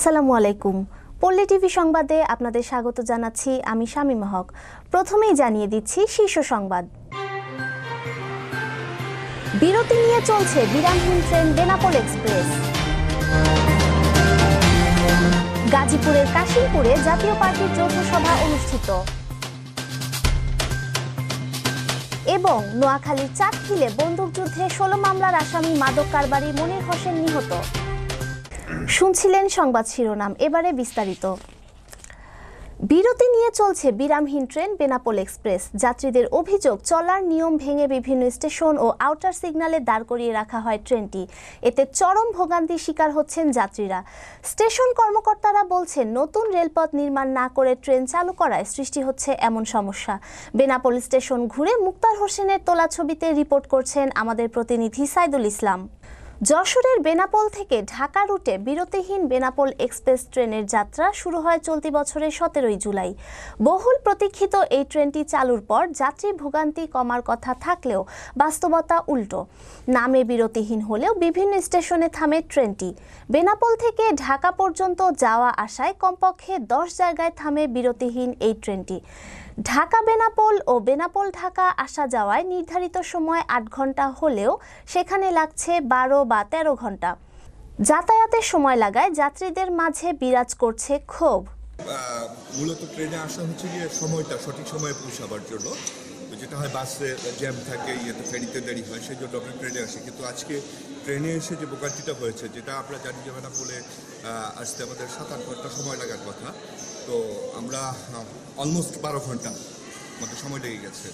আসসালামু আলাইকুম। পল্লী টিভি সংবাদে আপনাদের স্বাগত জানাচ্ছি আমি শামীমা হক। প্রথমেই জানিয়ে দিচ্ছি শীর্ষ সংবাদ। বিরতি নিয়ে চলছে বিরামহীন ট্রেন বেনাপোল এক্সপ্রেস। গাজীপুরের কাশিমপুরে জাতীয় পার্টির যৌথ সভা অনুষ্ঠিত। এবং নোয়াখালীর চাটখিলে বন্দুকযুদ্ধে ষোলো মামলার আসামি মাদক কারবারি মনির হোসেন নিহত। শুনছিলেন সংবাদ শিরোনাম, এবারে বিস্তারিত। বিরতি নিয়ে চলছে বিরামহীন ট্রেন বেনাপোল এক্সপ্রেস। যাত্রীদের অভিযোগ, চলার নিয়ম ভেঙে বিভিন্ন স্টেশন ও আউটার সিগন্যালে দাঁড় করিয়ে রাখা হয় ট্রেনটি। এতে চরম ভোগান্তির শিকার হচ্ছেন যাত্রীরা। স্টেশন কর্মকর্তারা বলছেন, নতুন রেলপথ নির্মাণ না করে ট্রেন চালু করায় সৃষ্টি হচ্ছে এমন সমস্যা। বেনাপোল স্টেশন ঘুরে মুক্তার হোসেনের তোলা ছবিতে রিপোর্ট করছেন আমাদের প্রতিনিধি সাইদুল ইসলাম। যশোরের বেনাপোল থেকে ঢাকা রুটে বিরতিহীন বেনাপোল এক্সপ্রেস ট্রেনের যাত্রা শুরু হয় চলতি বছরের সতেরোই জুলাই। বহুল প্রতীক্ষিত এই ট্রেনটি চালুর পর যাত্রী ভোগান্তি কমার কথা থাকলেও বাস্তবতা উল্টো। নামে বিরতিহীন হলেও বিভিন্ন স্টেশনে থামে ট্রেনটি। বেনাপোল থেকে ঢাকা পর্যন্ত যাওয়া আসায় কমপক্ষে দশ জায়গায় থামে বিরতিহীন এই ট্রেনটি। ঢাকা বেনাপোল ও বেনাপোল ঢাকা আসা যাওয়ায় নির্ধারিত সময় আট ঘণ্টা হলেও সেখানে লাগছে বারো বা তেরো ঘণ্টা। যাতায়াতের সময় লাগায় যাত্রীদের মাঝে বিরাজ করছে ক্ষোভ। মূলত ট্রেনে আসা হচ্ছে সময়টা সঠিক সময়ে পৌঁছাবার জন্য। যেটা হয় বাসে জ্যাম থাকে ইয়েতে ফেরিতে দেরি হয় সেই জন্য আমরা ট্রেনে আসি। কিন্তু আজকে ট্রেনে এসে যে ভোগান্তিটা হয়েছে যেটা আমরা জানি যে বেনাপোলে আহ, আসতে আমাদের সাত আট ঘণ্টা সময় লাগার কথা। তো আমরা অলমোস্ট বারো ঘণ্টা মতো সময় লেগে গেছে।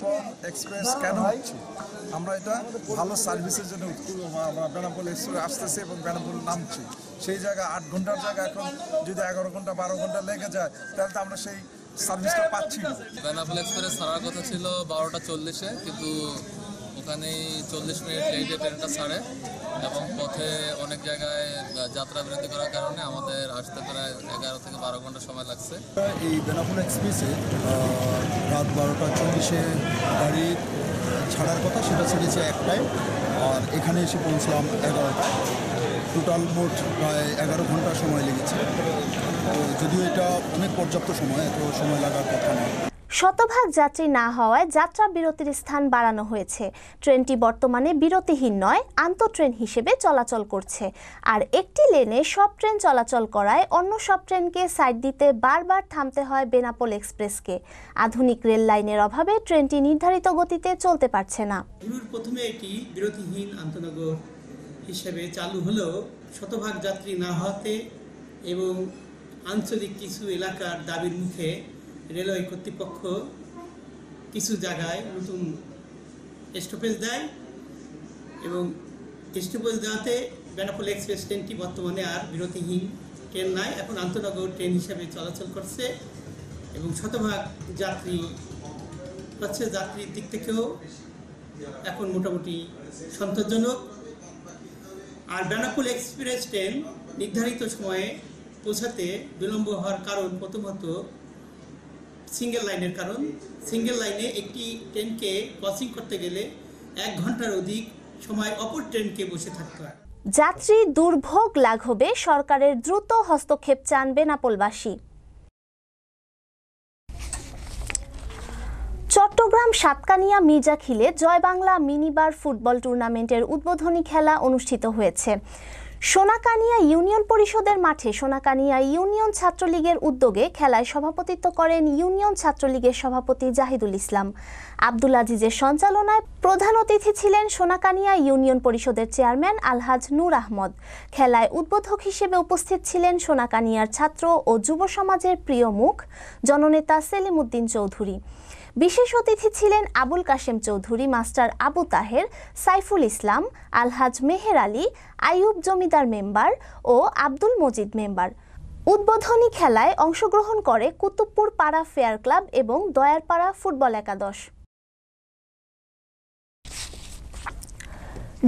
এক্সপ্রেস কেন? হচ্ছে আমরা এটা ভালো সার্ভিসের জন্য আমরা বেনাপোল এক্সপ্রেস আসতেছি এবং বেনাপোল নামছি। সেই জায়গায় আট ঘণ্টার জায়গা। এখন যদি এগারো ঘণ্টা বারো ঘণ্টা লেগে যায় তাহলে তো আমরা সেই সার্ভিসটা পাচ্ছি। না বেনাপোল এক্সপ্রেস ছাড়ার কথা ছিল বারোটা চল্লিশে কিন্তু ওখানে চল্লিশ মিনিট লেটে ট্রেনটা ছাড়ে এবং পথে অনেক জায়গায় যাত্রা বিরতি করার কারণে আমাদের আসতে প্রায় এগারো থেকে বারো ঘণ্টা সময় লাগছে। এই বেনাপোল এক্সপ্রেসে রাত বারোটা চল্লিশে গাড়ি ছাড়ার কথা সেটা ছেড়েছে একটায় আর এখানে এসে পৌঁছলাম এগারোটায়। টোটাল মোট প্রায় এগারো ঘণ্টা সময় লেগেছে। তো যদিও এটা অনেক পর্যাপ্ত সময় এত সময় লাগার কথা নয় শতভাগ যাত্রী না হওয়ায় যাত্রা বিরতির স্থান বাড়ানো হয়েছে। ট্রেনটি বর্তমানে বিরতিহীন নয় আন্তঃট্রেন হিসেবে চলাচল করছে। আর একটি লেনে সব ট্রেন চলাচল করায় অন্য সব ট্রেনকে সাইড দিতে বারবার থামতে হয় বেনাপোল এক্সপ্রেসকে। আধুনিক রেল লাইনের অভাবে ট্রেনটি নির্ধারিত গতিতে চলতে পারছে না। প্রথমে এটি বিরতিহীন আন্তনগর হিসেবে চালু হলেও শতভাগ যাত্রী না হওয়াতে এবং আঞ্চলিক কিছু এলাকার দাবির মুখে রেলওয়ে কর্তৃপক্ষ কিছু জায়গায় নতুন স্টপেজ দেয় এবং স্টপেজ দেওয়াতে বেনাপোল এক্সপ্রেস ট্রেনটি বর্তমানে আর বিরতিহীন ট্রেন নাই। এখন আন্তনগর ট্রেন হিসাবে চলাচল করছে এবং শতভাগ যাত্রী হচ্ছে যাত্রীর দিক থেকেও এখন মোটামুটি সন্তোষজনক। আর বেনাকুল এক্সপ্রেস ট্রেন নির্ধারিত সময়ে পৌঁছাতে বিলম্ব হওয়ার কারণ প্রথমত সিঙ্গেল লাইনের কারণ। সিঙ্গেল লাইনে একটি ট্রেনকে ক্রসিং করতে গেলে এক ঘণ্টার অধিক সময় অপর ট্রেনকে বসে থাকতে হয়। যাত্রী দুর্ভোগ লাঘবে, সরকারের দ্রুত হস্তক্ষেপ চান বেনাপোলবাসী চট্টগ্রাম সাতকানিয়া মির্জাখিলে জয় বাংলা মিনিবার ফুটবল টুর্নামেন্টের উদ্বোধনী খেলা অনুষ্ঠিত হয়েছে। সোনাকানিয়া ইউনিয়ন পরিষদের মাঠে সোনাকানিয়া ইউনিয়ন ছাত্রলীগের উদ্যোগে খেলায় সভাপতিত্ব করেন ইউনিয়ন ছাত্রলীগের সভাপতি জাহিদুল ইসলাম। আব্দুল আজিজের সঞ্চালনায় প্রধান অতিথি ছিলেন সোনাকানিয়া ইউনিয়ন পরিষদের চেয়ারম্যান আলহাজ নূর আহমদ। খেলায় উদ্বোধক হিসেবে উপস্থিত ছিলেন সোনাকানিয়ার ছাত্র ও যুব সমাজের প্রিয় মুখ, জননেতা সেলিম উদ্দিন চৌধুরী। বিশেষ অতিথি ছিলেন আবুল কাশেম চৌধুরী, মাস্টার আবু তাহের, সাইফুল ইসলাম, আলহাজ মেহের আলী, আইয়ুব জমিদার মেম্বার ও আব্দুল মজিদ মেম্বার। উদ্বোধনী খেলায় অংশগ্রহণ করে কুতুবপুর পাড়া ফেয়ার ক্লাব এবং দয়ারপাড়া ফুটবল একাদশ।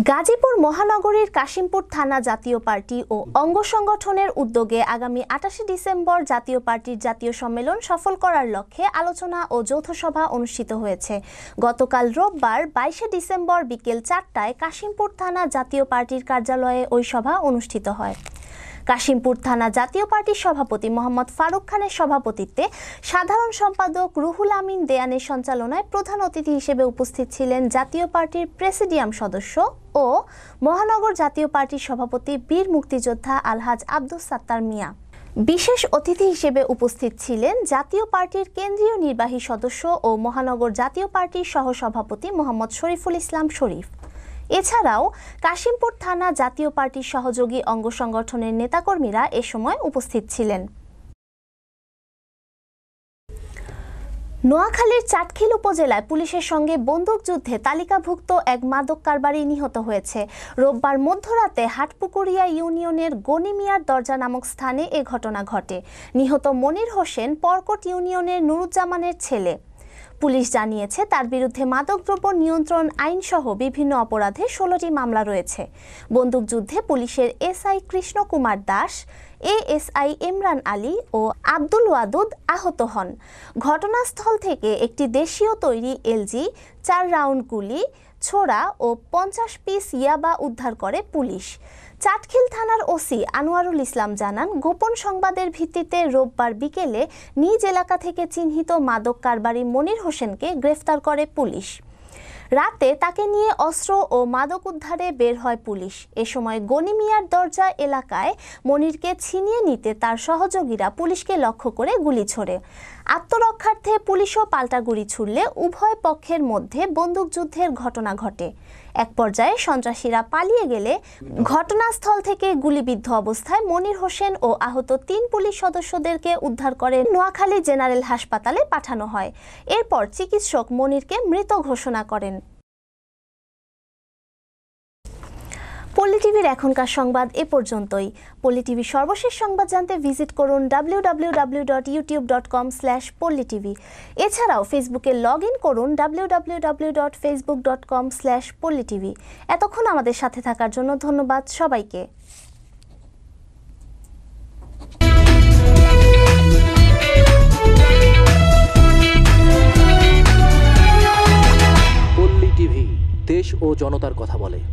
গাজীপুর মহানগরীর কাশিমপুর থানা জাতীয় পার্টি ও অঙ্গ সংগঠনের উদ্যোগে আগামী আটাশে ডিসেম্বর জাতীয় পার্টির জাতীয় সম্মেলন সফল করার লক্ষ্যে আলোচনা ও যৌথ সভা অনুষ্ঠিত হয়েছে। গতকাল রোববার বাইশে ডিসেম্বর বিকেল চারটায় কাশিমপুর থানা জাতীয় পার্টির কার্যালয়ে ওই সভা অনুষ্ঠিত হয়। কাশিমপুর থানা জাতীয় পার্টির সভাপতি মোহাম্মদ ফারুক খানের সভাপতিত্বে সাধারণ সম্পাদক রুহুল আমিন দেয়ানের সঞ্চালনায় প্রধান অতিথি হিসেবে উপস্থিত ছিলেন জাতীয় পার্টির প্রেসিডিয়াম সদস্য ও মহানগর জাতীয় পার্টির সভাপতি বীর মুক্তিযোদ্ধা আলহাজ আব্দুস সাত্তার মিয়া। বিশেষ অতিথি হিসেবে উপস্থিত ছিলেন জাতীয় পার্টির কেন্দ্রীয় নির্বাহী সদস্য ও মহানগর জাতীয় পার্টির সহসভাপতি মোহাম্মদ শরীফুল ইসলাম শরীফ। এছাড়াও কাশিমপুর থানা জাতীয় পার্টির সহযোগী অঙ্গ সংগঠনের নেতাকর্মীরা এ সময় উপস্থিত ছিলেন। নোয়াখালীর চাটখিল উপজেলায় পুলিশের সঙ্গে বন্দুকযুদ্ধে তালিকাভুক্ত এক মাদক কারবারি নিহত হয়েছে। রোববার মধ্যরাতে হাটপুকুরিয়া ইউনিয়নের গনিমিয়ার দরজা নামক স্থানে এ ঘটনা ঘটে। নিহত মনির হোসেন পরকট ইউনিয়নের নুরুজ্জামানের ছেলে। পুলিশ জানিয়েছে, তার বিরুদ্ধে মাদকদ্রব্য নিয়ন্ত্রণ আইনসহ বিভিন্ন অপরাধে ষোলোটি মামলা রয়েছে। বন্দুকযুদ্ধে পুলিশের এসআই কৃষ্ণ কুমার দাস, এএসআই ইমরান আলী ও আব্দুল ওয়াদুদ আহত হন। ঘটনাস্থল থেকে একটি দেশীয় তৈরি এলজি, চার রাউন্ড গুলি, ছোড়া ও পঞ্চাশ পিস ইয়াবা উদ্ধার করে পুলিশ। চাটখিল থানার ওসি আনোয়ারুল ইসলাম জানান, গোপন সংবাদের ভিত্তিতে রোববার বিকেলে নিজ এলাকা থেকে চিহ্নিত মাদক কারবারি মনির হোসেনকে গ্রেফতার করে পুলিশ। রাতে তাকে নিয়ে অস্ত্র ও মাদক উদ্ধারে বের হয় পুলিশ। এ সময় গনিমিয়ার দরজা এলাকায় মনিরকে ছিনিয়ে নিতে তার সহযোগীরা পুলিশকে লক্ষ্য করে গুলি ছোড়ে। আত্মরক্ষার্থে পুলিশও পাল্টা গুলি ছুড়লে উভয় পক্ষের মধ্যে বন্দুকযুদ্ধের ঘটনা ঘটে। এক পর্যায়ে সন্ত্রাসীরা পালিয়ে গেলে ঘটনাস্থল থেকে গুলিবিদ্ধ অবস্থায় মনির হোসেন ও আহত তিন পুলিশ সদস্যদেরকে উদ্ধার করে নোয়াখালী জেনারেল হাসপাতালে পাঠানো হয়। এরপর চিকিৎসক মনিরকে মৃত ঘোষণা করেন। পল্লী টিভির এখনকার সংবাদ এ পর্যন্তই। পল্লী টিভির সর্বশেষ সংবাদ জানতে ভিজিট করুন W W W dot YouTube dot com slash Palli TV এছাড়াও ফেসবুকে লগ ইন করুন W W W dot Facebook dot com slash Palli TV এতক্ষণ আমাদের সাথে থাকার জন্য ধন্যবাদ সবাইকে। দেশ ও জনতার কথা বলে।